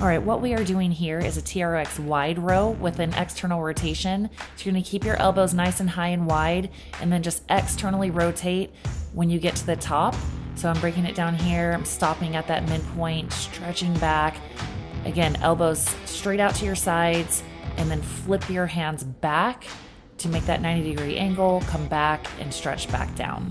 All right, what we are doing here is a TRX wide row with an external rotation. So you're gonna keep your elbows nice and high and wide and then just externally rotate when you get to the top. So I'm breaking it down here, I'm stopping at that midpoint, stretching back. Again, elbows straight out to your sides and then flip your hands back to make that 90 degree angle, come back and stretch back down.